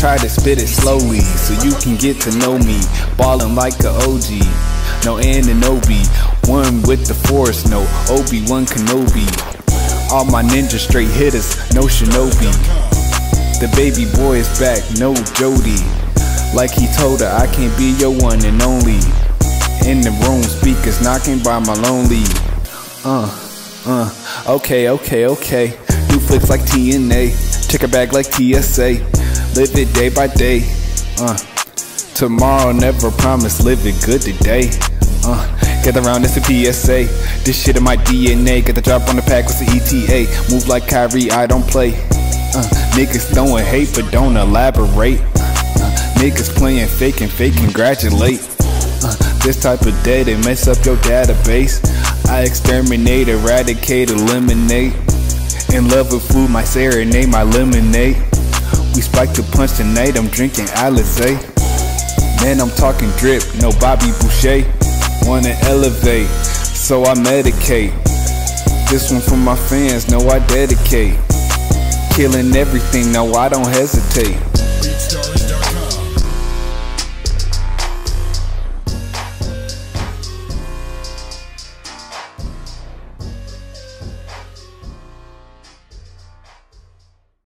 try to spit it slowly so you can get to know me. Ballin' like a OG, no Ananobi. One with the force, no Obi-Wan Kenobi. All my ninja straight hitters, no Shinobi. The baby boy is back, no Jody. Like he told her, I can't be your one and only. In the room, speakers knocking by my lonely. Uh, uh, okay, okay, okay. Do flicks like TNA, check her bag like TSA. Live it day by day. Uh, tomorrow never promise, live it good today. Uh, get around, it's a PSA. This shit in my DNA. Get the drop on the pack with the ETA. Move like Kyrie, I don't play. Uh, niggas throwing hate, but don't elaborate. Uh, niggas playing fake and fake, congratulate. Uh, this type of day, they mess up your database. I exterminate, eradicate, eliminate. In love with food, my serenade, my lemonade. We spike the punch tonight, I'm drinking Alizé. Man, I'm talking drip, no Bobby Boucher. Wanna elevate, so I medicate. This one for my fans, no, I dedicate. Killing everything, no, I don't hesitate.